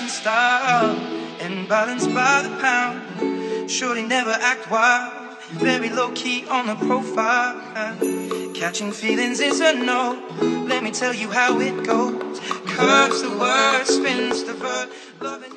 and style, and balanced by the pound. Surely never act wild, very low key on the profile. Catching feelings is a no. Let me tell you how it goes. Curves the word, spins the verb. Loving